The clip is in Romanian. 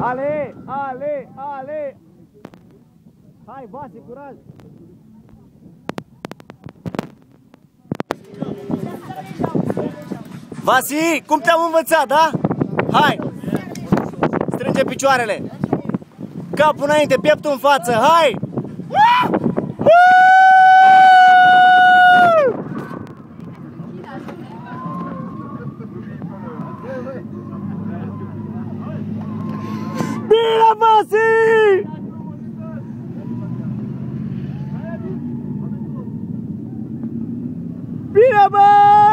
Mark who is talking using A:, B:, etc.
A: Ale, ale, ale! Hai, Vasi, curaj! Vasi, cum te-am învățat, da? Hai! Strânge picioarele! Capul înainte, pieptul în față, hai! Bine, Vasi! Masi! Pira Masi!